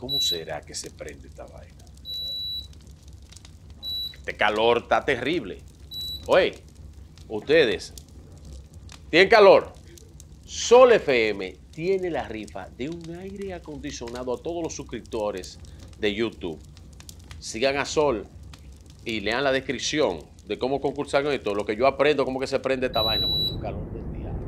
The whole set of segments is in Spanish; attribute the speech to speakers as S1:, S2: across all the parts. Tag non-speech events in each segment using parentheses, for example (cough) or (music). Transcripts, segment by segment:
S1: ¿cómo será que se prende esta vaina? Este calor está terrible. Oye, ustedes, ¿tienen calor? Sol FM tiene la rifa de un aire acondicionado a todos los suscriptores de YouTube. Sigan a Sol y lean la descripción de cómo concursar con esto. Lo que yo aprendo, cómo que se prende esta vaina. calor del diablo.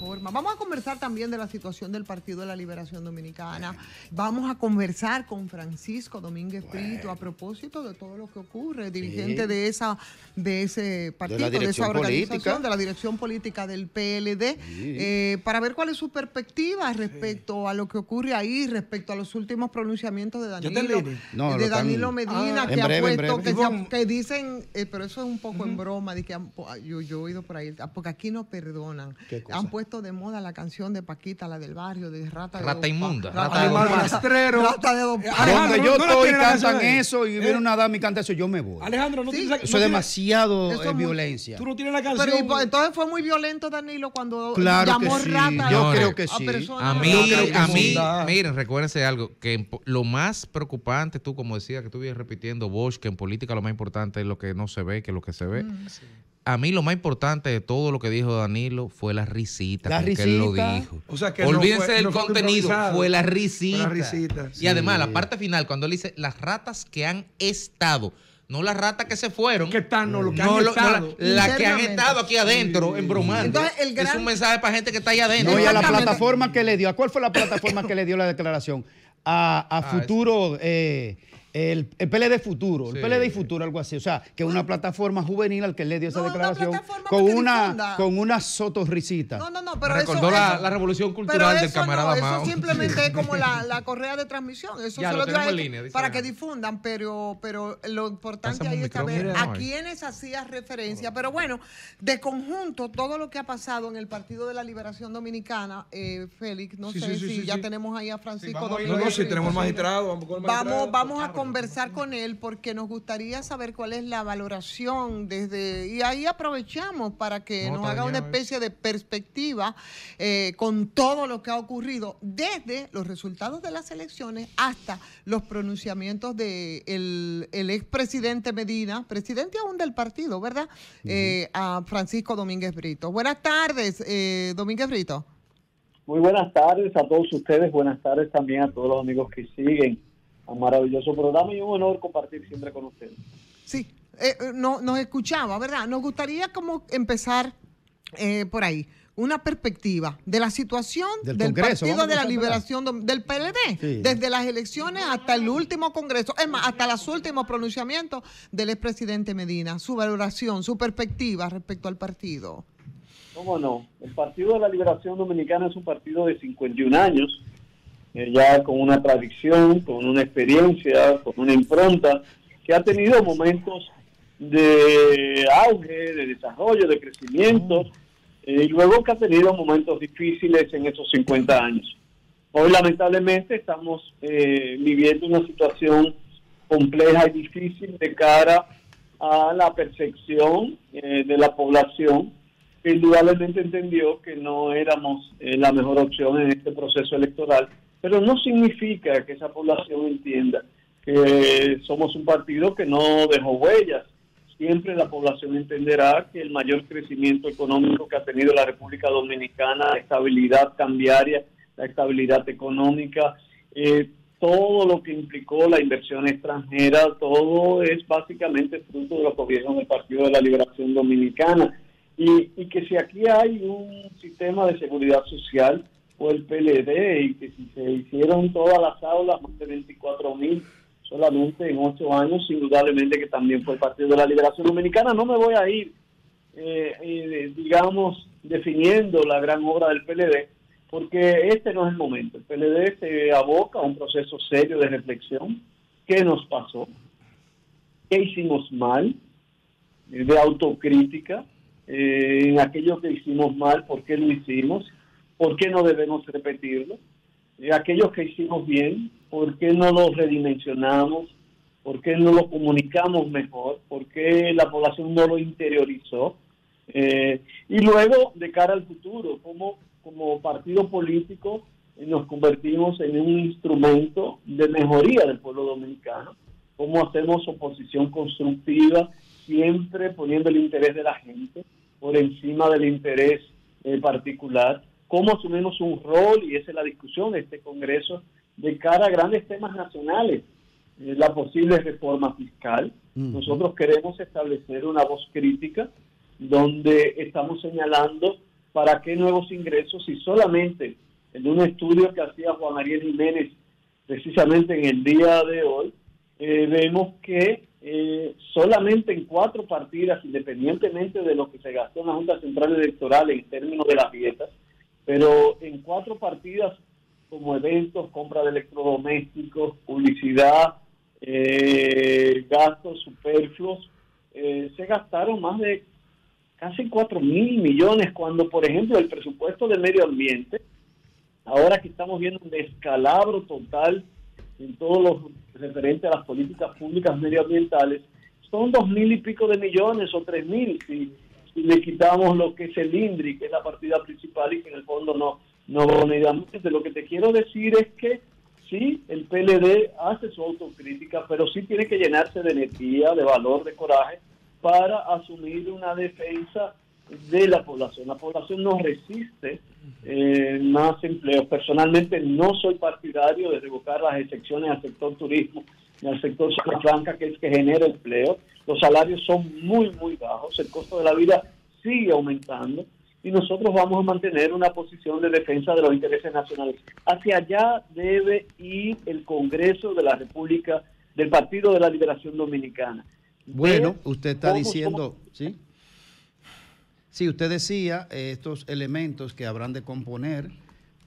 S2: conversar Vamos a conversar también de la situación del Partido de la Liberación Dominicana. Vamos a conversar con Francisco Domínguez Brito a propósito de todo lo que ocurre, dirigente de esa de ese partido, de, esa organización,
S3: política.
S2: de la dirección política del PLD, eh, para ver cuál es su perspectiva respecto a lo que ocurre ahí, respecto a los últimos pronunciamientos de
S4: ¿Ya está en
S2: Danilo?
S3: No,
S2: de Danilo Medina,
S3: Ah.
S2: que ha puesto, que, se ha- que dicen, eh, pero eso es un poco en broma, de que han- yo, yo he oído por ahí, porque aquí no perdonan. Han puesto de moda la canción de Paquita, la del barrio, de Rata de
S5: Rata
S2: Pa-
S5: inmunda,
S2: Rata
S5: rata
S2: de. Rata de
S4: Eh, Alejandro,
S3: Donde yo
S4: ¿no
S3: estoy cantan eso y viene
S4: Eh.
S3: una dama y canta eso, yo me voy.
S4: Alejandro, no
S2: Sí,
S4: tienes la-
S3: Eso
S4: no
S3: demasiado
S2: Eso
S3: eh,
S2: es muy-
S3: violencia.
S4: Tú no tienes la canción.
S2: Pero y, pues, entonces fue muy violento Danilo cuando
S3: Claro
S2: llamó
S3: que sí,
S2: rata
S3: yo
S2: a-
S3: creo que sí.
S5: A mí, a mí, miren, recuérdense algo, que lo más preocupante, tú como decías, que tú vienes repitiendo, Bosch, que en política lo más importante es lo que no se ve que lo que se ve.
S2: Mm,
S5: A mí lo más importante de todo lo que dijo Danilo fue la risita,
S3: La
S5: con que él lo
S3: risita.
S5: dijo.
S4: O sea que no
S5: Olvídense del
S4: no
S5: contenido, fue la risita.
S4: Fue la risita,
S5: Y además, la parte final, cuando él dice las ratas que han estado, no las ratas que se fueron.
S4: Que están, no, lo que
S5: no,
S4: han
S5: lo- no,
S4: estado.
S5: la- las que han estado aquí adentro, embromando.
S2: Entonces, el
S5: Es
S2: gran-
S5: un mensaje para gente que está ahí adentro.
S3: No, y a la plataforma que le dio. ¿A cuál fue la plataforma que le dio la declaración? A, a futuro, eh, el, el PLD Futuro, el. PLD y Futuro, algo así. O sea, que una plataforma juvenil al que le dio esa
S2: No,
S3: declaración con una, con una sotorrisita.
S2: No, no, no, pero
S5: Me
S2: eso,
S5: recordó la-
S2: eso-
S5: la revolución
S2: pero
S5: cultural del camarada
S2: no,
S5: Mao.
S2: Eso simplemente es como la, (laughs) la correa de transmisión. Eso
S5: Ya,
S2: se
S5: lo
S2: lo ellos
S5: línea, dice
S2: para que difundan, pero, pero lo importante
S5: Pásame
S2: ahí es saber a quiénes hacía referencia. Pero bueno, de conjunto, todo lo que ha pasado en el Partido de la Liberación Dominicana, eh, Félix, no
S4: Sí,
S2: sé
S4: sí,
S2: si
S4: sí,
S2: ya
S4: sí.
S2: tenemos ahí a Francisco
S4: No,
S2: Domínguez
S4: no, si tenemos el magistrado, vamos con el
S2: Vamos,
S4: magistrado.
S2: vamos a conversar con él porque nos gustaría saber cuál es la valoración desde y ahí aprovechamos para que
S5: No,
S2: nos haga una especie de perspectiva eh, con todo lo que ha ocurrido desde los resultados de las elecciones hasta los pronunciamientos de el, el expresidente Medina, presidente aún del partido, ¿verdad? Eh, a Francisco Domínguez Brito. Buenas tardes, eh, Domínguez Brito.
S6: Muy buenas tardes a todos ustedes, buenas tardes también a todos los amigos que siguen a maravilloso programa y un honor compartir siempre con ustedes.
S2: Sí, eh, eh, no, nos escuchaba, ¿verdad? Nos gustaría como empezar eh, por ahí, una perspectiva de la situación
S3: Del
S2: del,
S3: Congreso,
S2: Partido de la. Liberación del PLD,
S3: Sí.
S2: desde las elecciones hasta el último Congreso, es más, hasta los últimos pronunciamientos del expresidente Medina, su valoración, su perspectiva respecto al partido.
S6: ¿Cómo no? El Partido de la Liberación Dominicana es un partido de 51 años, eh, ya con una tradición, con una experiencia, con una impronta, que ha tenido momentos de auge, de desarrollo, de crecimiento, eh, y luego que ha tenido momentos difíciles en esos 50 años. Hoy lamentablemente estamos eh, viviendo una situación compleja y difícil de cara a la percepción eh, de la población que indudablemente entendió que no éramos eh, la mejor opción en este proceso electoral, pero no significa que esa población entienda que somos un partido que no dejó huellas. Siempre la población entenderá que el mayor crecimiento económico que ha tenido la República Dominicana, la estabilidad cambiaria, la estabilidad económica, eh, todo lo que implicó la inversión extranjera, todo es básicamente fruto de los gobiernos del Partido de la Liberación Dominicana. Y, y que si aquí hay un sistema de seguridad social el PLD y que si se hicieron todas las aulas, más de 24 mil solamente en ocho años, indudablemente que también fue el Partido de la Liberación Dominicana. No me voy a ir, eh, digamos, definiendo la gran obra del PLD, porque este no es el momento. El PLD se aboca a un proceso serio de reflexión. ¿Qué nos pasó? ¿Qué hicimos mal? Eh, De autocrítica eh, en aquello que hicimos mal, por qué lo hicimos, por qué no debemos repetirlo, aquellos que hicimos bien, por qué no lo redimensionamos, por qué no lo comunicamos mejor, por qué la población no lo interiorizó, eh, y luego de cara al futuro, como, como partido político nos convertimos en un instrumento de mejoría del pueblo dominicano, cómo hacemos oposición constructiva, siempre poniendo el interés de la gente por encima del interés eh, particular, cómo asumimos un rol, y esa es la discusión de este Congreso, de cara a grandes temas nacionales, eh, la posible reforma fiscal. Nosotros queremos establecer una voz crítica donde estamos señalando para qué nuevos ingresos y solamente en un estudio que hacía Juan Ariel Jiménez precisamente en el día de hoy, eh, vemos que eh, solamente en cuatro partidas, independientemente de lo que se gastó en la Junta Central Electoral en términos de las dietas, pero en cuatro partidas como eventos, compra de electrodomésticos, publicidad, eh, gastos superfluos, se gastaron más de casi 4 mil millones cuando, por ejemplo, el presupuesto de medio ambiente ahora que estamos viendo un descalabro total en todo lo referente a las políticas públicas medioambientales, son dos mil y pico de millones o tres mil si, le quitamos lo que es el INDRI, que es la partida principal y que en el fondo no, no de Lo que te quiero decir es que sí, el PLD hace su autocrítica, pero sí tiene que llenarse de energía, de valor, de coraje para asumir una defensa de la población. La población no resiste eh, más empleos. Personalmente no soy partidario de revocar las excepciones al sector turismo y al sector zona franca, que es que genera empleo. Los salarios son muy, muy bajos, el costo de la vida sigue aumentando y nosotros vamos a mantener una posición de defensa de los intereses nacionales. Hacia allá debe ir el Congreso de la República del Partido de la Liberación Dominicana.
S3: Bueno, usted está diciendo, ¿sí? Sí, usted decía eh, estos elementos que habrán de componer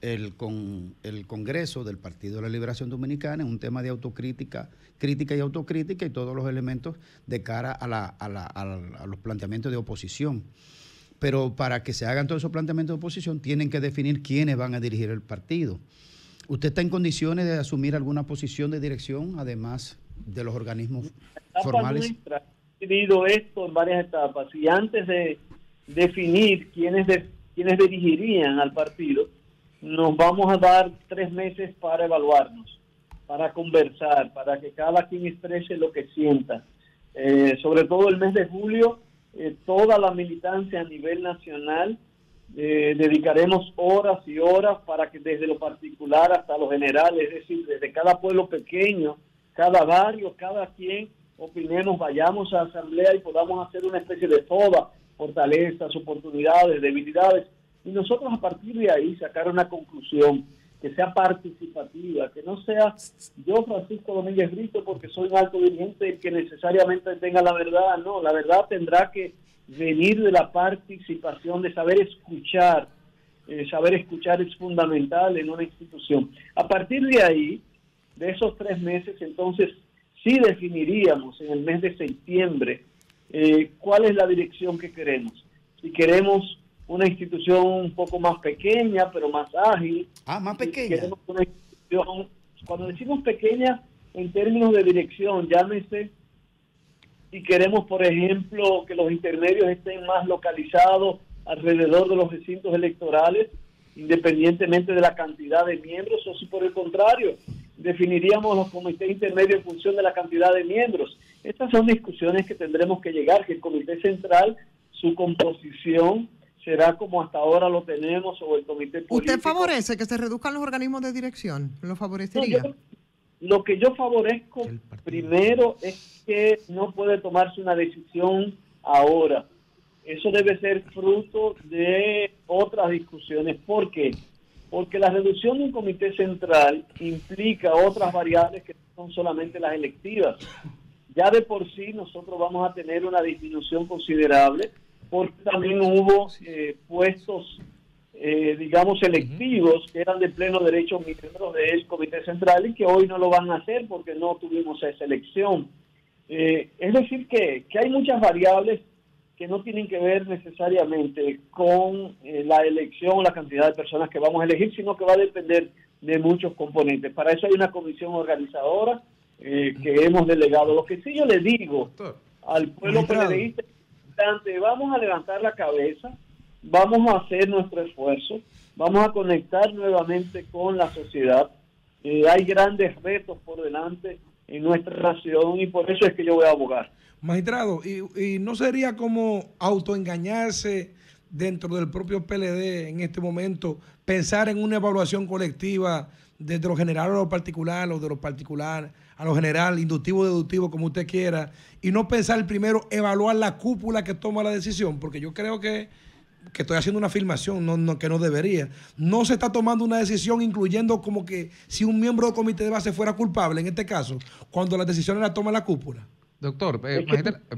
S3: el, con, el Congreso del Partido de la Liberación Dominicana, un tema de autocrítica, crítica y autocrítica y todos los elementos de cara a, la, a, la, a los planteamientos de oposición. Pero para que se hagan todos esos planteamientos de oposición, tienen que definir quiénes van a dirigir el partido. ¿Usted está en condiciones de asumir alguna posición de dirección, además de los organismos formales?
S6: Nuestra, dividido esto en varias etapas y antes de definir quiénes, de, quiénes dirigirían al partido, nos vamos a dar tres meses para evaluarnos, para conversar, para que cada quien exprese lo que sienta. Eh, sobre todo el mes de julio, eh, toda la militancia a nivel nacional eh, dedicaremos horas y horas para que desde lo particular hasta lo general, es decir, desde cada pueblo pequeño, cada barrio, cada quien opinemos, vayamos a asamblea y podamos hacer una especie de foda fortalezas, oportunidades, debilidades, y nosotros a partir de ahí sacar una conclusión que sea participativa, que no sea yo, Francisco Domínguez Brito, porque soy un alto dirigente que necesariamente tenga la verdad, no, la verdad tendrá que venir de la participación, de saber escuchar, eh, saber escuchar es fundamental en una institución. A partir de ahí, de esos tres meses, entonces sí definiríamos en el mes de septiembre eh, cuál es la dirección que queremos. Si queremos una institución un poco más pequeña, pero más ágil.
S3: Ah, más pequeña.
S6: cuando decimos pequeña en términos de dirección, llámese si queremos, por ejemplo, que los intermedios estén más localizados alrededor de los recintos electorales, independientemente de la cantidad de miembros, o si por el contrario, definiríamos los comités intermedios en función de la cantidad de miembros. Estas son discusiones que tendremos que llegar, que el comité central, su composición será como hasta ahora lo tenemos, o el comité político.
S2: ¿Usted favorece que se reduzcan los organismos de dirección? ¿Lo favorecería?
S6: lo que yo favorezco primero es que no puede tomarse una decisión ahora. Eso debe ser fruto de otras discusiones. ¿Por qué? Porque la reducción de un comité central implica otras variables que son solamente las electivas. Ya de por sí nosotros vamos a tener una disminución considerable porque también hubo eh, puestos, eh, digamos, selectivos que eran de pleno derecho miembros del Comité Central y que hoy no lo van a hacer porque no tuvimos esa elección. Eh, es decir, que, que hay muchas variables que no tienen que ver necesariamente con eh, la elección, la cantidad de personas que vamos a elegir, sino que va a depender de muchos componentes. Para eso hay una comisión organizadora eh, que hemos delegado. Lo que sí yo le digo al pueblo vamos a levantar la cabeza, vamos a hacer nuestro esfuerzo, vamos a conectar nuevamente con la sociedad. Eh, hay grandes retos por delante en nuestra nación y por eso es que yo voy a abogar.
S4: Magistrado, ¿y, y no sería como autoengañarse dentro del propio PLD en este momento, pensar en una evaluación colectiva desde lo general a lo particular, o de lo particular a lo general, inductivo, deductivo, como usted quiera, y no pensar primero evaluar la cúpula que toma la decisión, porque yo creo que, que estoy haciendo una afirmación no, no, que no debería. No se está tomando una decisión incluyendo como que si un miembro del comité de base fuera culpable, en este caso, cuando las decisiones las toma la cúpula.
S5: Doctor, eh,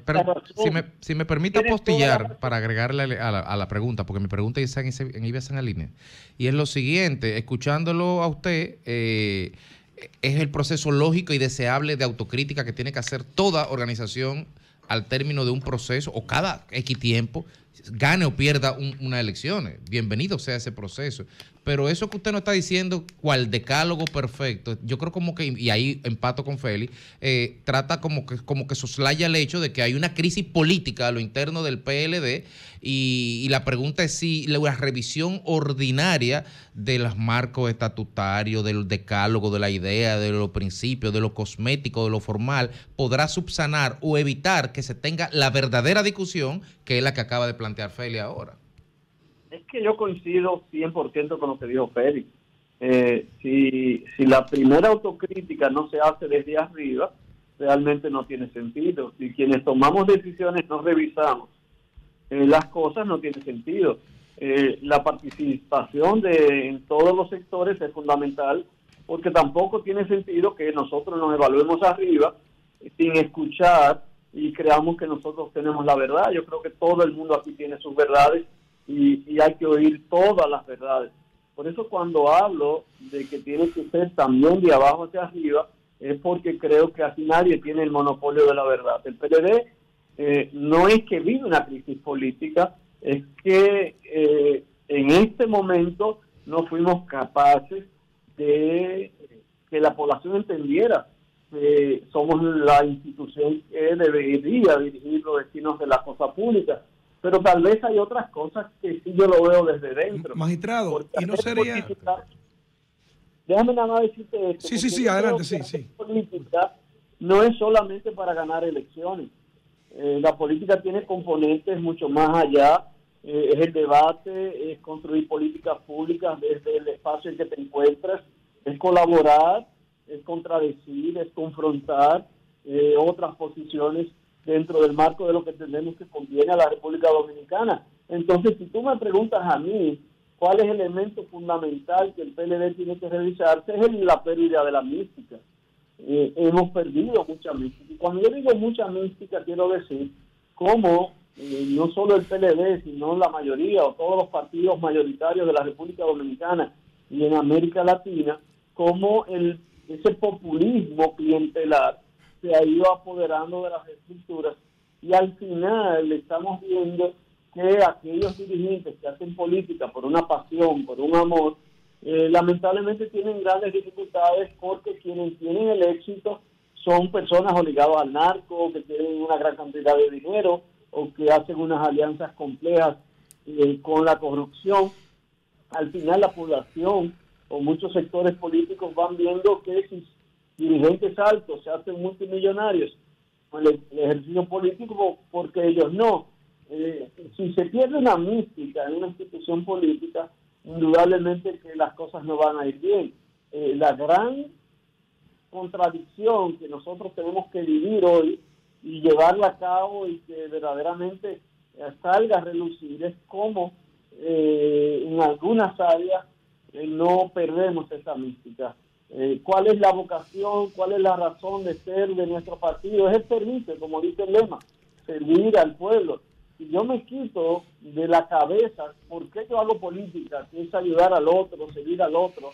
S5: pero, si, me, si me permite apostillar para agregarle a la, a la, pregunta, porque mi pregunta iba en, iba en la línea, y es lo siguiente, escuchándolo a usted, eh, es el proceso lógico y deseable de autocrítica que tiene que hacer toda organización al término de un proceso o cada X tiempo, gane o pierda un, unas elecciones. Bienvenido sea ese proceso. Pero eso que usted no está diciendo, cual decálogo perfecto, yo creo como que, y ahí empato con Félix, eh, trata como que, como que soslaya el hecho de que hay una crisis política a lo interno del PLD y, la pregunta es si la revisión ordinaria de los marcos estatutarios, del decálogo, de la idea, de los principios, de lo cosmético, de lo formal, podrá subsanar o evitar que se tenga la verdadera discusión que es la que acaba de plantear Félix ahora
S6: es que yo coincido 100% con lo que dijo Félix. Eh, si, si la primera autocrítica no se hace desde arriba, realmente no tiene sentido. Si quienes tomamos decisiones no revisamos eh, las cosas, no tiene sentido. Eh, la participación de en todos los sectores es fundamental porque tampoco tiene sentido que nosotros nos evaluemos arriba sin escuchar y creamos que nosotros tenemos la verdad. Yo creo que todo el mundo aquí tiene sus verdades y, hay que oír todas las verdades. Por eso cuando hablo de que tiene que ser también de abajo hacia arriba, es porque creo que aquí nadie tiene el monopolio de la verdad. El PLD eh, no es que vive una crisis política, es que eh, en este momento no fuimos capaces de que la población entendiera que somos la institución que debería dirigir los destinos de la cosa pública pero tal vez hay otras cosas que sí yo lo veo desde dentro.
S4: Magistrado, y no sería...
S6: Déjame nada más decirte esto.
S4: Sí, sí, sí, adelante, sí, sí.
S6: política no es solamente para ganar elecciones. Eh, la política tiene componentes mucho más allá. Eh, es el debate, es construir políticas públicas desde el espacio en que te encuentras, es colaborar, es contradecir, es confrontar eh, otras posiciones dentro del marco de lo que entendemos que conviene a la República Dominicana. Entonces, si tú me preguntas a mí cuál es el elemento fundamental que el PLD tiene que revisarse, es la pérdida de la mística. Eh, hemos perdido mucha mística. Y cuando yo digo mucha mística, quiero decir cómo eh, no solo el PLD, sino la mayoría o todos los partidos mayoritarios de la República Dominicana y en América Latina, cómo el, ese populismo clientelar se ha ido apoderando de las estructuras y al final estamos viendo que aquellos dirigentes que hacen política por una pasión, por un amor, eh, lamentablemente tienen grandes dificultades porque quienes tienen el éxito son personas obligadas al narco, que tienen una gran cantidad de dinero o que hacen unas alianzas complejas eh, con la corrupción. Al final la población o muchos sectores políticos van viendo que si dirigentes altos se hacen multimillonarios con el, ejercicio político porque ellos no. Eh, si se pierde una mística en una institución política, indudablemente que las cosas no van a ir bien. Eh, la gran contradicción que nosotros tenemos que vivir hoy y llevarla a cabo y que verdaderamente salga a relucir es cómo eh, en algunas áreas no perdemos esa mística. Eh, cuál es la vocación, cuál es la razón de ser de nuestro partido. Es el servicio, como dice el lema, servir al pueblo. Si yo me quito de la cabeza por qué yo hago política, que es ayudar al otro, servir al otro,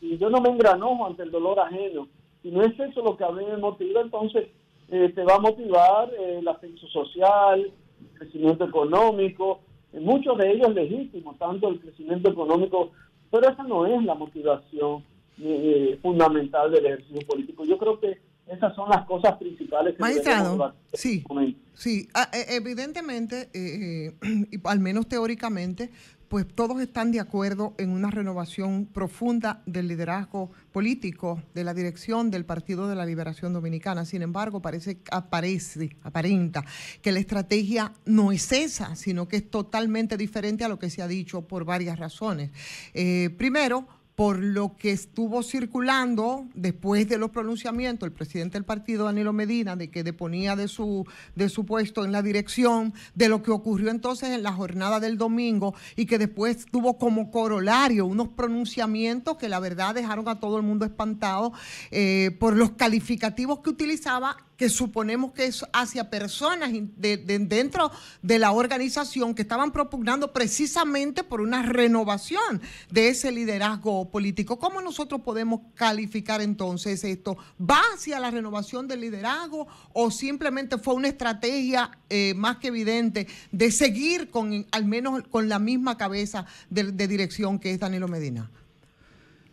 S6: y yo no me engranojo ante el dolor ajeno, si no es eso lo que a mí me motiva, entonces eh, te va a motivar eh, el ascenso social, el crecimiento económico, muchos de ellos legítimos, tanto el crecimiento económico, pero esa no es la motivación eh, fundamental del ejercicio político. Yo creo que esas son las cosas principales que
S2: Magistrado, sí, este sí, ah, eh, evidentemente, eh, (clears throat) y al menos teóricamente, pues todos están de acuerdo en una renovación profunda del liderazgo político de la dirección del Partido de la Liberación Dominicana. Sin embargo, parece, aparece, aparenta que la estrategia no es esa, sino que es totalmente diferente a lo que se ha dicho por varias razones. Eh, primero, por lo que estuvo circulando después de los pronunciamientos el presidente del partido, Danilo Medina, de que deponía de su, de su puesto en la dirección, de lo que ocurrió entonces en la jornada del domingo y que después tuvo como corolario unos pronunciamientos que la verdad dejaron a todo el mundo espantado eh, por los calificativos que utilizaba que suponemos que es hacia personas de, dentro de la organización que estaban propugnando precisamente por una renovación de ese liderazgo político. ¿Cómo nosotros podemos calificar entonces esto? ¿Va hacia la renovación del liderazgo o simplemente fue una estrategia eh, más que evidente de seguir con al menos con la misma cabeza de, de dirección que es Danilo Medina?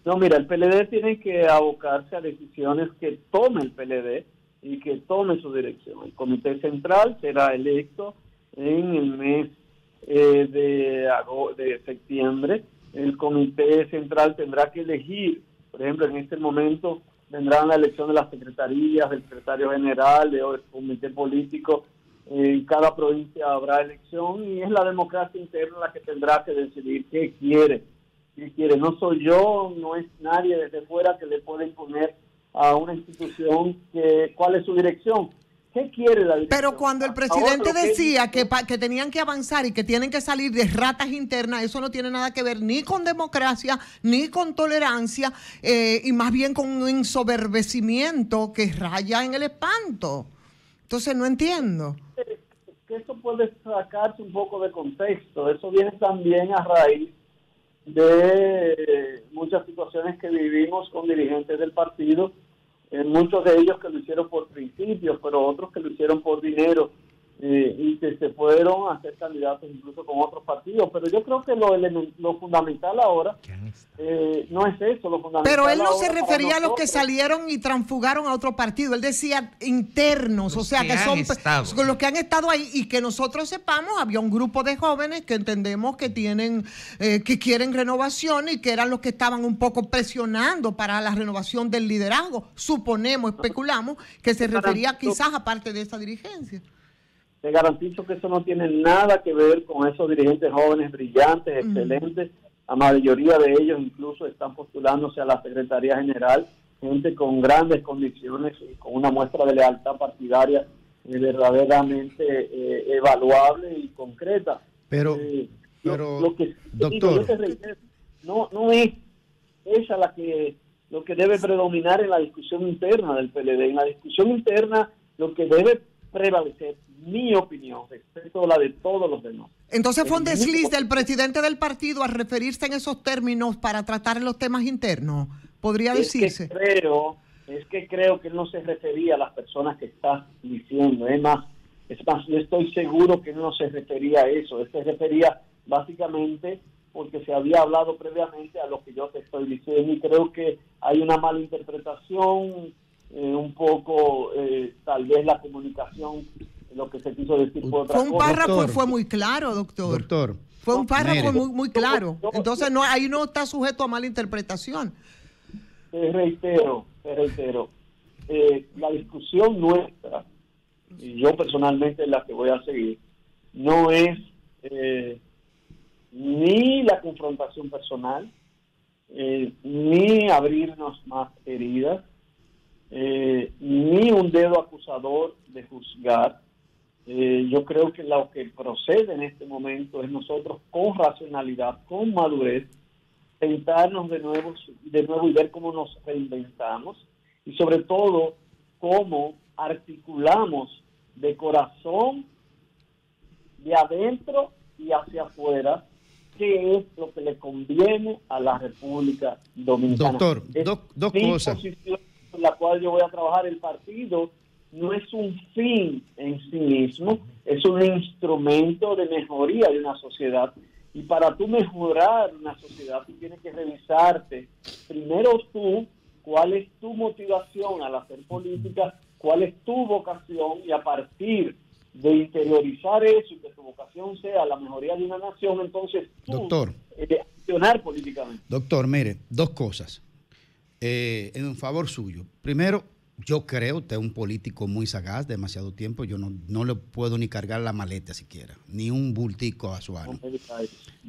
S6: No, mira, el PLD tiene que abocarse a decisiones que tome el PLD y que tome su dirección. El Comité Central será electo en el mes eh, de, de septiembre. El Comité Central tendrá que elegir, por ejemplo, en este momento vendrán la elección de las secretarías, del secretario general, del comité político. En cada provincia habrá elección y es la democracia interna la que tendrá que decidir qué quiere. ¿Qué quiere? No soy yo, no es nadie desde fuera que le puede imponer a una institución que cuál es su dirección. ¿Qué quiere la dirección?
S2: Pero cuando el presidente decía que, que tenían que avanzar y que tienen que salir de ratas internas, eso no tiene nada que ver ni con democracia, ni con tolerancia, eh, y más bien con un ensoberbecimiento que raya en el espanto. Entonces no entiendo.
S6: Que eso puede sacarse un poco de contexto. Eso viene también a raíz de muchas situaciones que vivimos con dirigentes del partido muchos de ellos que lo hicieron por principios, pero otros que lo hicieron por dinero eh, y que se fueron a ser candidatos incluso con otros partidos. Pero yo creo que lo, lo fundamental ahora eh, no es eso, lo fundamental.
S2: Pero él no se refería a los que salieron y transfugaron a otro partido, él decía internos, o sea, que, son los que han estado ahí y que nosotros sepamos, había un grupo de jóvenes que entendemos que tienen, eh, que quieren renovación y que eran los que estaban un poco presionando para la renovación del liderazgo. Suponemos, especulamos, que se refería quizás a parte de esa dirigencia.
S6: Te garantizo que eso no tiene nada que ver con esos dirigentes jóvenes brillantes, excelentes. La mayoría de ellos incluso están postulándose a la Secretaría General, gente con grandes condiciones y con una muestra de lealtad partidaria eh, verdaderamente eh, evaluable y concreta.
S3: Pero, eh, pero
S6: lo, que, doctor, no, no es esa la que lo que debe predominar en la discusión interna del PLD. En la discusión interna lo que debe prevalecer mi opinión respecto a la de todos los demás.
S2: Entonces fue un desliz del presidente del partido a referirse en esos términos para tratar los temas internos, podría decirse.
S6: Que creo, es que creo que no se refería a las personas que estás diciendo, es más, es más, yo estoy seguro que no se refería a eso, él se refería básicamente porque se había hablado previamente a lo que yo te estoy diciendo y creo que hay una mala interpretación, eh, un poco eh, tal vez la comunicación lo que se quiso decir
S2: fue otra Fue un párrafo fue muy claro, doctor.
S3: Doctor.
S2: Fue un párrafo muy, muy claro. Entonces no ahí no está sujeto a mala interpretación.
S6: Te reitero, te reitero. Eh, la discusión nuestra, y yo personalmente la que voy a seguir, no es eh, ni la confrontación personal, eh, ni abrirnos más heridas, ni un dedo acusador de juzgar, eh, yo creo que lo que procede en este momento es nosotros con racionalidad, con madurez, sentarnos de nuevo, de nuevo y ver cómo nos reinventamos y sobre todo cómo articulamos de corazón, de adentro y hacia afuera, qué es lo que le conviene a la República Dominicana.
S3: Doctor, dos cosas.
S6: En la cual yo voy a trabajar el partido no es un fin en sí mismo, es un instrumento de mejoría de una sociedad. Y para tú mejorar una sociedad, tú tienes que revisarte primero tú, cuál es tu motivación al hacer política, cuál es tu vocación y a partir de interiorizar eso y que tu vocación sea la mejoría de una nación, entonces tú,
S3: Doctor.
S6: Eh, accionar políticamente.
S3: Doctor, mire, dos cosas eh, en favor suyo. Primero, yo creo, usted es un político muy sagaz, demasiado tiempo, yo no, no le puedo ni cargar la maleta siquiera, ni un bultico a su ánimo.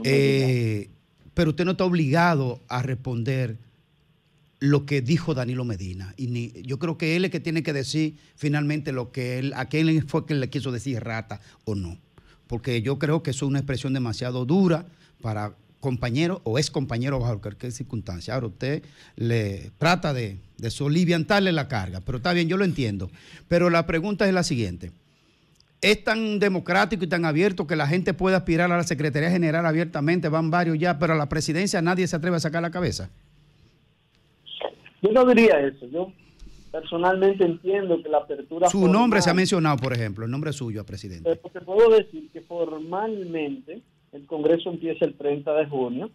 S3: Eh, pero usted no está obligado a responder lo que dijo Danilo Medina. Y ni, yo creo que él es que tiene que decir finalmente lo que él, a quién fue que le quiso decir rata o no. Porque yo creo que eso es una expresión demasiado dura para compañero o ex compañero bajo cualquier circunstancia. Ahora usted le trata de, de soliviantarle la carga, pero está bien, yo lo entiendo. Pero la pregunta es la siguiente. ¿Es tan democrático y tan abierto que la gente puede aspirar a la Secretaría General abiertamente? Van varios ya, pero a la presidencia nadie se atreve a sacar la cabeza.
S6: Yo no diría eso. Yo personalmente entiendo que la apertura...
S3: Su nombre se ha mencionado, por ejemplo, el nombre suyo, presidente.
S6: Pero te puedo decir que formalmente el Congreso empieza el 30 de junio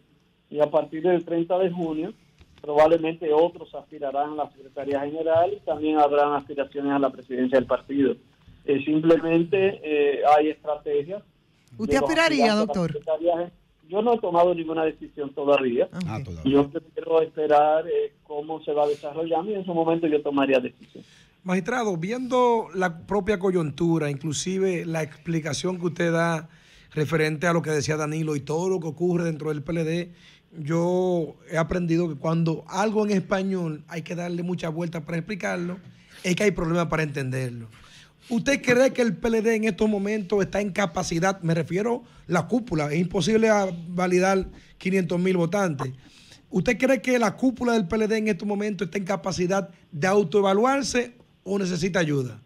S6: y a partir del 30 de junio probablemente otros aspirarán a la Secretaría General y también habrán aspiraciones a la presidencia del partido. Eh, simplemente eh, hay estrategias.
S2: ¿Usted aspiraría, doctor?
S6: Yo no he tomado ninguna decisión todavía. Ah, yo quiero esperar eh, cómo se va desarrollando y en su momento yo tomaría decisión.
S4: Magistrado, viendo la propia coyuntura, inclusive la explicación que usted da referente a lo que decía Danilo y todo lo que ocurre dentro del PLD, yo he aprendido que cuando algo en español hay que darle muchas vueltas para explicarlo, es que hay problemas para entenderlo. ¿Usted cree que el PLD en estos momentos está en capacidad, me refiero a la cúpula, es imposible validar 500 mil votantes? ¿Usted cree que la cúpula del PLD en estos momentos está en capacidad de autoevaluarse o necesita ayuda?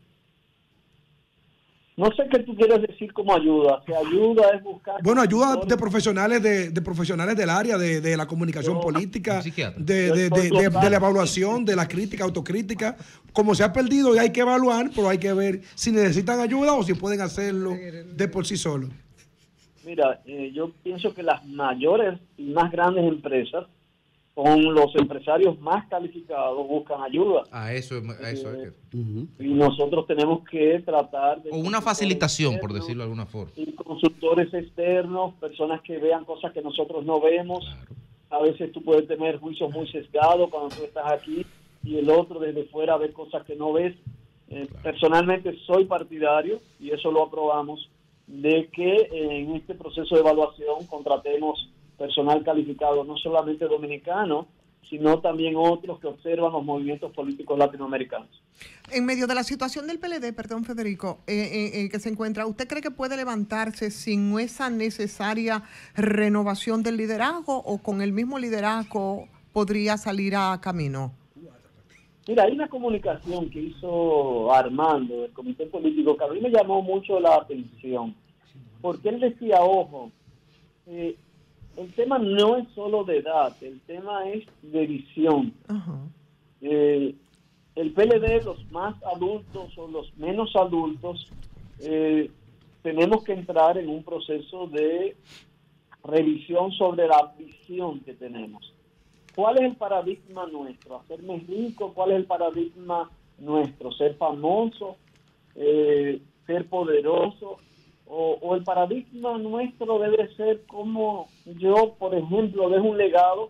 S6: No sé qué tú quieres decir como ayuda. Si ayuda es buscar.
S4: Bueno, ayuda de profesionales de, profesionales del área de, la comunicación política, de, la evaluación, de la crítica, autocrítica. Como se ha perdido y hay que evaluar, pero hay que ver si necesitan ayuda o si pueden hacerlo de por sí solos.
S6: Mira, eh, yo pienso que las mayores y más grandes empresas con los empresarios más calificados buscan ayuda.
S5: A eso, a eso es
S6: que... Y nosotros tenemos que tratar
S5: de... O una facilitación, por decirlo de alguna forma.
S6: Y consultores externos, personas que vean cosas que nosotros no vemos. A veces tú puedes tener juicios muy sesgados cuando tú estás aquí y el otro desde fuera ve cosas que no ves. Eh, personalmente soy partidario, y eso lo aprobamos, de que en este proceso de evaluación contratemos personal calificado, no solamente dominicano, sino también otros que observan los movimientos políticos latinoamericanos.
S2: En medio de la situación del PLD, perdón Federico, eh, eh, eh, que se encuentra, ¿usted cree que puede levantarse sin esa necesaria renovación del liderazgo o con el mismo liderazgo podría salir a camino?
S6: Mira, hay una comunicación que hizo Armando del Comité Político que a mí me llamó mucho la atención, porque él decía, ojo, eh, el tema no es solo de edad, el tema es de visión. Eh, el PLD, los más adultos o los menos adultos, eh, tenemos que entrar en un proceso de revisión sobre la visión que tenemos. ¿Cuál es el paradigma nuestro? ¿Hacerme rico? ¿Cuál es el paradigma nuestro? ¿Ser famoso? Eh, ¿Ser poderoso? O, el paradigma nuestro debe ser como yo, por ejemplo, dejo un legado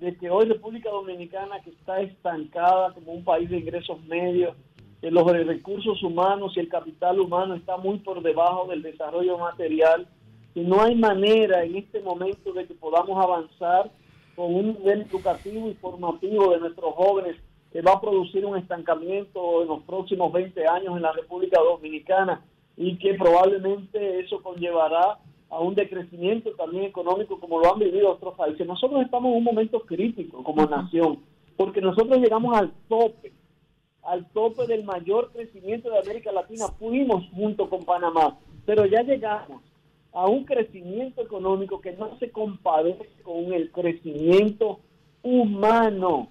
S6: de que hoy República Dominicana, que está estancada como un país de ingresos medios, que los recursos humanos y el capital humano está muy por debajo del desarrollo material, que no hay manera en este momento de que podamos avanzar con un nivel educativo y formativo de nuestros jóvenes que va a producir un estancamiento en los próximos 20 años en la República Dominicana y que probablemente eso conllevará a un decrecimiento también económico como lo han vivido otros países. Nosotros estamos en un momento crítico como nación, porque nosotros llegamos al tope, al tope del mayor crecimiento de América Latina, fuimos junto con Panamá, pero ya llegamos a un crecimiento económico que no se compadece con el crecimiento humano.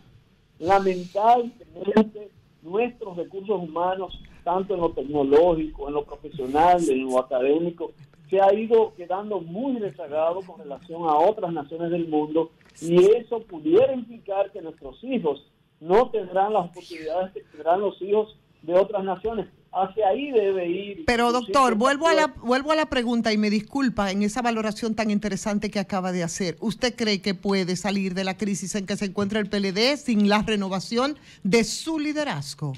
S6: Lamentablemente, nuestros recursos humanos tanto en lo tecnológico, en lo profesional, en lo académico, se ha ido quedando muy rezagado con relación a otras naciones del mundo y eso pudiera implicar que nuestros hijos no tendrán las oportunidades que tendrán los hijos de otras naciones. hacia ahí debe ir.
S2: Pero doctor, vuelvo a, la, vuelvo a la pregunta y me disculpa en esa valoración tan interesante que acaba de hacer. ¿Usted cree que puede salir de la crisis en que se encuentra el PLD sin la renovación de su liderazgo?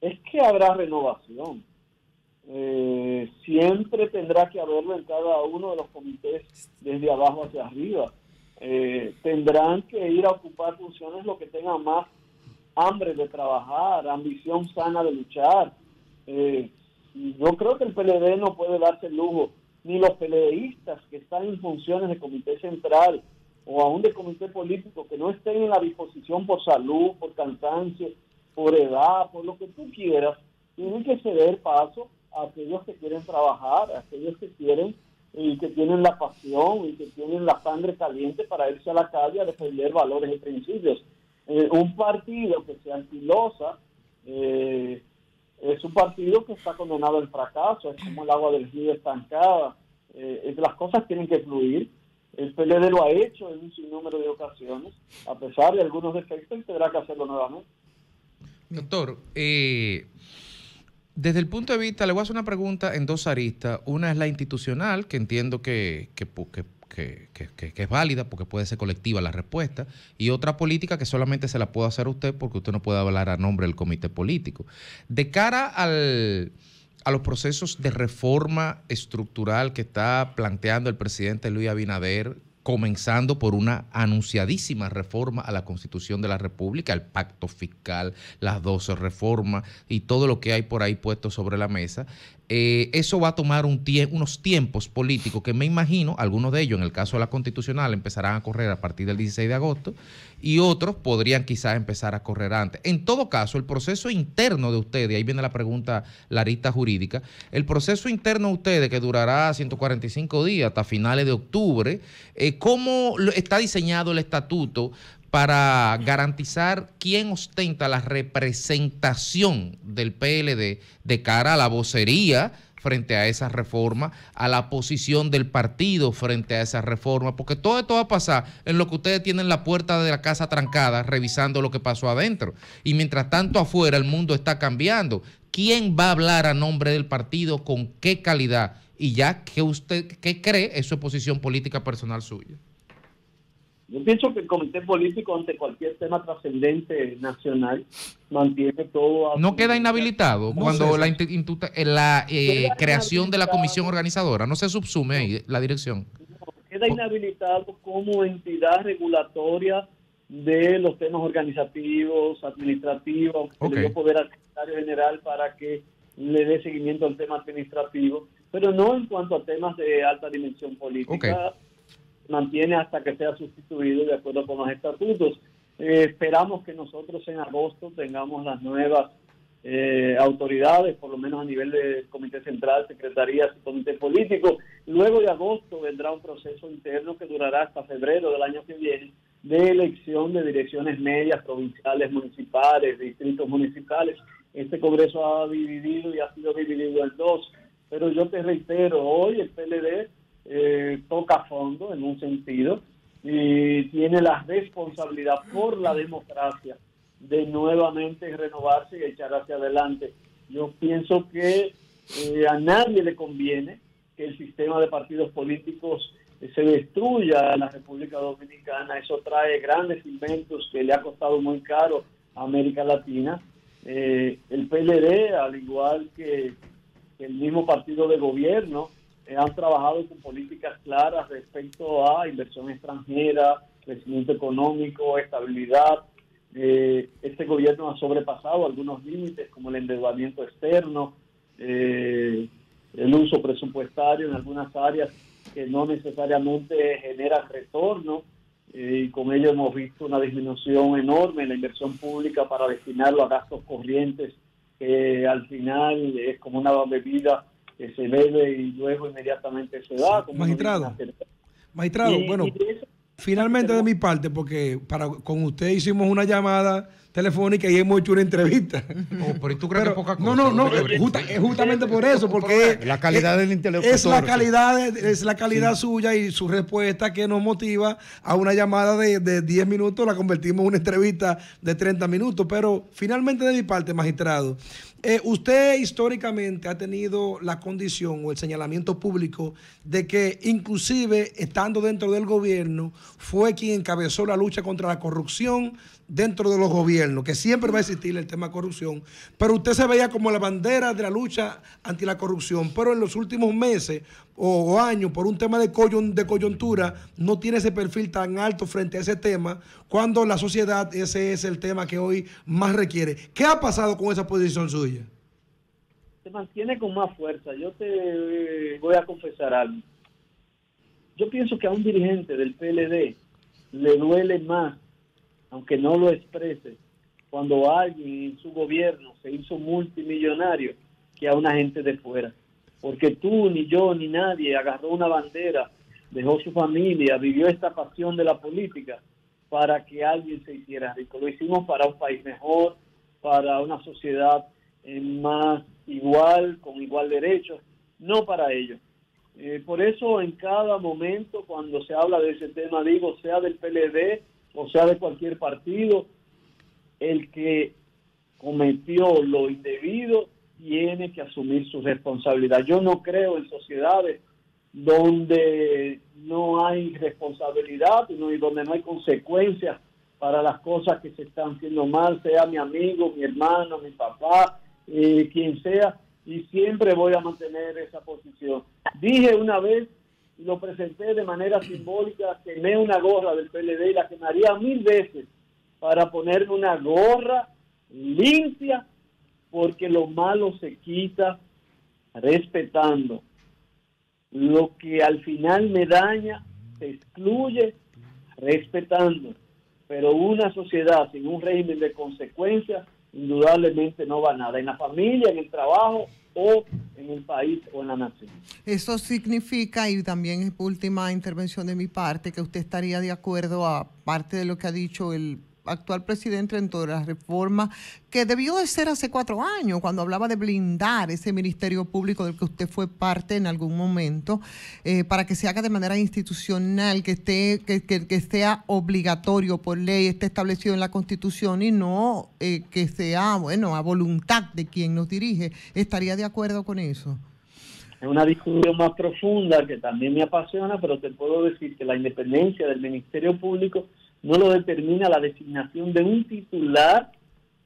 S6: Es que habrá renovación. Eh, siempre tendrá que haberlo en cada uno de los comités desde abajo hacia arriba. Eh, tendrán que ir a ocupar funciones lo que tengan más hambre de trabajar, ambición sana de luchar. Eh, yo creo que el PLD no puede darse el lujo, ni los PLDistas que están en funciones de comité central o aún de comité político, que no estén en la disposición por salud, por cansancio, por edad, por lo que tú quieras, tienen que ceder paso a aquellos que quieren trabajar, a aquellos que quieren y que tienen la pasión y que tienen la sangre caliente para irse a la calle a defender valores y principios. Eh, un partido que se anquilosa eh, es un partido que está condenado al fracaso, es como el agua del río estancada. Eh, las cosas tienen que fluir. El PLD lo ha hecho en un sinnúmero de ocasiones, a pesar de algunos defectos, y tendrá que hacerlo nuevamente.
S5: Doctor, eh, desde el punto de vista, le voy a hacer una pregunta en dos aristas. Una es la institucional, que entiendo que, es válida porque puede ser colectiva la respuesta, y otra política que solamente se la puede hacer usted porque usted no puede hablar a nombre del comité político. De cara al, a los procesos de reforma estructural que está planteando el presidente Luis Abinader, comenzando por una anunciadísima reforma a la Constitución de la República, el pacto fiscal, las 12 reformas y todo lo que hay por ahí puesto sobre la mesa. Eh, eso va a tomar un unos tiempos políticos que me imagino, algunos de ellos en el caso de la constitucional empezarán a correr a partir del 16 de agosto y otros podrían quizás empezar a correr antes. En todo caso, el proceso interno de ustedes, ahí viene la pregunta, la arista jurídica, el proceso interno de ustedes que durará 145 días hasta finales de octubre, eh, ¿cómo está diseñado el estatuto para garantizar quién ostenta la representación del PLD de cara a la vocería frente a esa reforma, a la posición del partido frente a esa reforma, porque todo esto va a pasar en lo que ustedes tienen la puerta de la casa trancada revisando lo que pasó adentro. Y mientras tanto afuera el mundo está cambiando. ¿Quién va a hablar a nombre del partido con qué calidad? Y ya que usted, ¿qué cree? Es su posición política personal suya.
S6: Yo pienso que el comité político ante cualquier tema trascendente nacional mantiene todo...
S5: ¿No queda inhabilitado cuando la, la eh, creación de la comisión organizadora? ¿No se subsume ahí la dirección?
S6: queda inhabilitado como entidad regulatoria de los temas organizativos, administrativos, que le dio poder al secretario general para que le dé seguimiento al tema administrativo, pero no en cuanto a temas de alta dimensión política mantiene hasta que sea sustituido de acuerdo con los estatutos. Eh, esperamos que nosotros en agosto tengamos las nuevas eh, autoridades, por lo menos a nivel del Comité Central, Secretarías y Comité Político. Luego de agosto vendrá un proceso interno que durará hasta febrero del año que viene de elección de direcciones medias, provinciales, municipales, distritos municipales. Este Congreso ha dividido y ha sido dividido en dos. Pero yo te reitero, hoy el PLD eh, toca fondo en un sentido y tiene la responsabilidad por la democracia de nuevamente renovarse y echar hacia adelante. Yo pienso que eh, a nadie le conviene que el sistema de partidos políticos se destruya en la República Dominicana. Eso trae grandes inventos que le ha costado muy caro a América Latina. Eh, el PLD, al igual que el mismo partido de gobierno, eh, han trabajado con políticas claras respecto a inversión extranjera, crecimiento económico, estabilidad. Eh, este gobierno ha sobrepasado algunos límites como el endeudamiento externo, eh, el uso presupuestario en algunas áreas que no necesariamente genera retorno y con ello hemos visto una disminución enorme en la inversión pública para destinarlo a gastos corrientes que al final es como una bebida que se bebe y luego inmediatamente se va.
S4: magistrado, magistrado, bueno, finalmente de mi parte, porque para con usted hicimos una llamada telefónica y hemos hecho una entrevista. (laughs)
S5: Oh, pero tú crees que poca cosa?
S4: No, no, no, es justamente por eso, porque
S3: la calidad del interlocutor.
S4: Es la calidad, es la calidad suya y su respuesta que nos motiva a una llamada de, de 10 minutos, la convertimos en una entrevista de 30 minutos. Pero finalmente de mi parte, magistrado, eh, usted históricamente ha tenido la condición o el señalamiento público de que inclusive estando dentro del gobierno fue quien encabezó la lucha contra la corrupción dentro de los gobiernos, que siempre va a existir el tema corrupción, pero usted se veía como la bandera de la lucha anti la corrupción, pero en los últimos meses o, años, por un tema de, de coyuntura, no tiene ese perfil tan alto frente a ese tema, cuando la sociedad ese es el tema que hoy más requiere. ¿Qué ha pasado con esa posición suya?
S6: Se mantiene con más fuerza. Yo te eh, voy a confesar algo. Yo pienso que a un dirigente del PLD le duele más aunque no lo exprese, cuando alguien en su gobierno se hizo multimillonario que a una gente de fuera. Porque tú, ni yo, ni nadie agarró una bandera, dejó su familia, vivió esta pasión de la política para que alguien se hiciera rico. Lo hicimos para un país mejor, para una sociedad eh, más igual, con igual derecho, no para ellos. Eh, por eso en cada momento cuando se habla de ese tema, digo, sea del PLD, o sea de cualquier partido, el que cometió lo indebido tiene que asumir su responsabilidad. Yo no creo en sociedades donde no hay responsabilidad y donde no hay consecuencias para las cosas que se están haciendo mal, sea mi amigo, mi hermano, mi papá, eh, quien sea, y siempre voy a mantener esa posición. Dije una vez lo presenté de manera simbólica, quemé una gorra del PLD y la quemaría mil veces para ponerme una gorra limpia, porque lo malo se quita respetando. Lo que al final me daña se excluye respetando. Pero una sociedad sin un régimen de consecuencias, indudablemente no va a nada. En la familia, en el trabajo o en el país o en la nación.
S2: Eso significa, y también es última intervención de mi parte, que usted estaría de acuerdo a parte de lo que ha dicho el actual presidente en toda la reforma que debió de ser hace cuatro años, cuando hablaba de blindar ese ministerio público del que usted fue parte en algún momento, eh, para que se haga de manera institucional, que esté, que, que, sea obligatorio por ley, esté establecido en la Constitución y no eh, que sea, bueno, a voluntad de quien nos dirige. ¿Estaría de acuerdo con eso?
S6: Es una discusión más profunda que también me apasiona, pero te puedo decir que la independencia del Ministerio Público no lo determina la designación de un titular,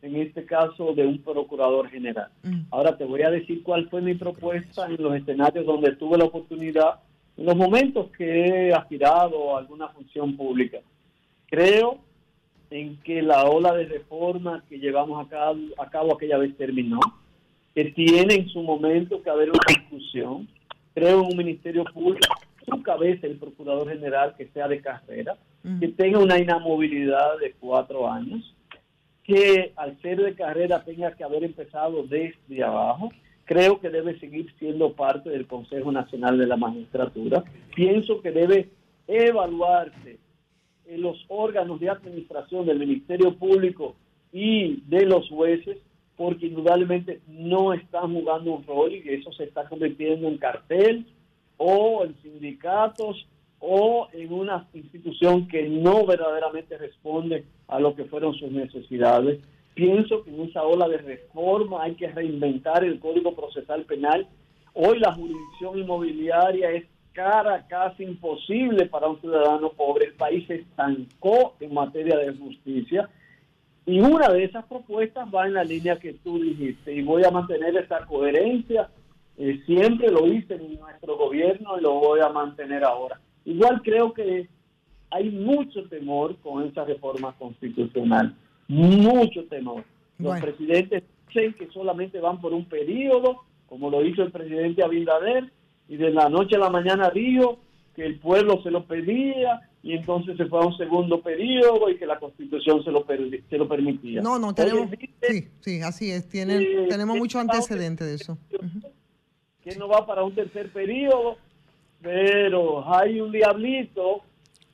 S6: en este caso de un procurador general. Mm. Ahora te voy a decir cuál fue mi propuesta en los escenarios donde tuve la oportunidad, en los momentos que he aspirado a alguna función pública. Creo en que la ola de reforma que llevamos a cabo, a cabo aquella vez terminó, que tiene en su momento que haber una discusión. Creo en un ministerio público, su cabeza el procurador general que sea de carrera, que tenga una inamovilidad de cuatro años, que al ser de carrera tenga que haber empezado desde abajo. Creo que debe seguir siendo parte del Consejo Nacional de la Magistratura. Pienso que debe evaluarse en los órganos de administración del Ministerio Público y de los jueces, porque indudablemente no están jugando un rol y eso se está convirtiendo en cartel o en sindicatos o en una institución que no verdaderamente responde a lo que fueron sus necesidades. Pienso que en esa ola de reforma hay que reinventar el Código Procesal Penal. Hoy la jurisdicción inmobiliaria es cara casi imposible para un ciudadano pobre. El país se estancó en materia de justicia. Y una de esas propuestas va en la línea que tú dijiste. Y voy a mantener esa coherencia. Eh, siempre lo hice en nuestro gobierno y lo voy a mantener ahora. Igual creo que hay mucho temor con esa reforma constitucional, mucho temor. Los presidentes dicen que solamente van por un periodo, como lo hizo el presidente Abinader, y de la noche a la mañana dijo que el pueblo se lo pedía y entonces se fue a un segundo periodo y que la constitución se lo, se lo permitía.
S2: No, no, tenemos, sí, sí, así es, Tiene, tenemos mucho antecedente de eso.
S6: Que no va para un tercer periodo pero hay un diablito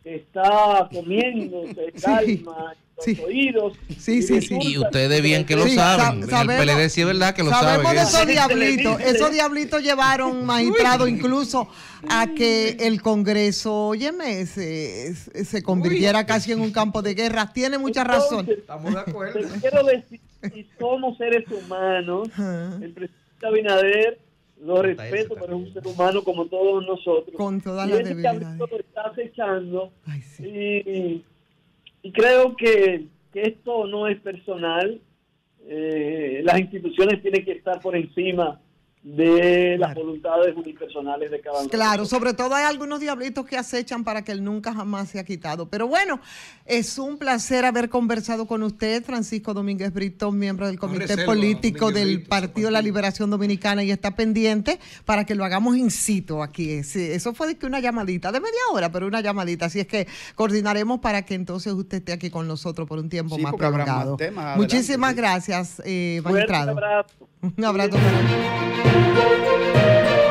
S6: está comiéndose (laughs) calma los oídos.
S2: Sí, sí, sí.
S5: Y ustedes bien que lo saben. en el PLD sí es verdad que lo
S2: sabemos
S5: saben.
S2: de esos diablitos. Esos diablitos llevaron, magistrado, incluso a que el Congreso, óyeme, se, se convirtiera casi en un campo de guerra. Tiene mucha razón.
S6: Estamos de acuerdo. quiero decir, si somos seres humanos, el presidente Abinader lo respeto, pero es un ser humano como todos nosotros.
S2: Con todas
S6: y
S2: las
S6: ese
S2: debilidades.
S6: lo está acechando. y, y, creo que, que, esto no es personal. Eh, las instituciones tienen que estar por encima de las voluntades unipersonales de cada uno.
S2: Claro, sobre todo hay algunos diablitos que acechan para que él nunca jamás se ha quitado. Pero bueno, es un placer haber conversado con usted, Francisco Domínguez Brito, miembro del Comité reserva, Político Domínguez del Brito, Partido de la Liberación Dominicana y está pendiente para que lo hagamos in situ aquí. Sí, eso fue de que una llamadita de media hora, pero una llamadita. Así es que coordinaremos para que entonces usted esté aquí con nosotros por un tiempo
S3: sí,
S2: más prolongado.
S3: Más temas,
S2: Muchísimas
S3: adelante,
S2: gracias, eh, magistrado.
S6: Un abrazo.
S2: Un abrazo para Música